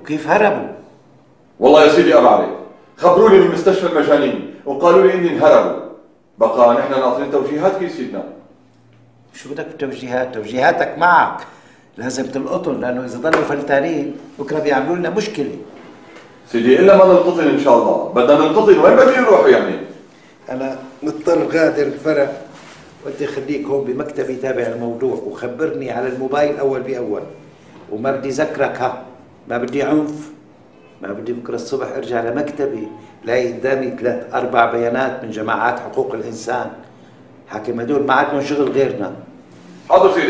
وكيف هربوا؟ والله يا سيدي أبعرف خبروني من مستشفى المجانين وقالوا لي إني انهربوا بقى نحن ناطرين توجيهات كيف سيدنا. شو بدك بالتوجيهات توجيهاتك معك. لازم تلقطهم لأنه إذا ضلوا فلتانين بكرة بيعملوا لنا مشكلة. سيدي إلا ما ننقطن إن شاء الله. بدنا ننقطن وين بدي يروحوا يعني؟ أنا مضطر غادر الفرع وانت خليك هون بمكتبي تابع الموضوع. وخبرني على الموبايل أول بأول. وما بدي ذكرك ها. ما بدي عنف ما بدي بكرة الصبح أرجع لمكتبي لاقي قدامي ثلاث أربع بيانات من جماعات حقوق الإنسان. حاكم هدول ما عندهم شغل غيرنا. حاضر سيدي.